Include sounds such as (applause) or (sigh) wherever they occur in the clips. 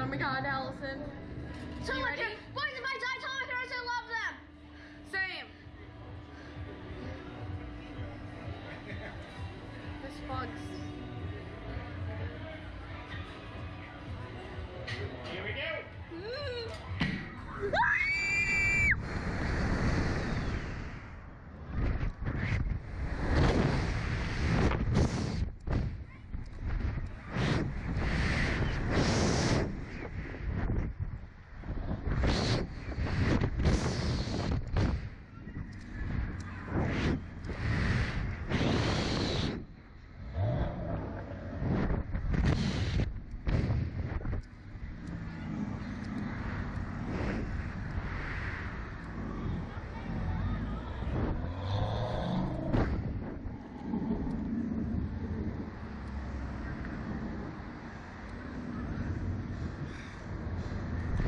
oh my god, my god, Allison. So You like, ready? boys in my diatomic hairs, I love them. Same. There's bugs. Here we go.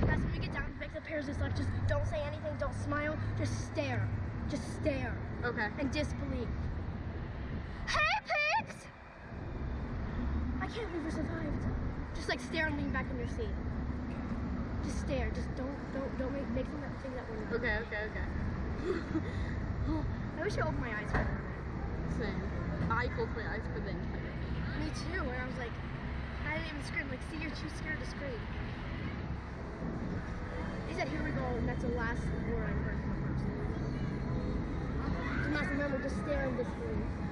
Guys, when we get down, make pairs just like, just don't say anything, don't smile, just stare. Just stare Okay. and disbelieve. Hey, pigs! I can't believe we survived. Just like stare and lean back in your seat. Just stare. Just don't, don't, don't make, make them think that we're not. Okay, okay, okay. (sighs) I wish I opened my eyes for a moment. Same. I closed my eyes for the entire Me too, where I was like, I didn't even scream. Like, see, you're too scared to scream. He said, here we go, and that's the last word I heard from the person. Do not remember, just stare and disbelieve.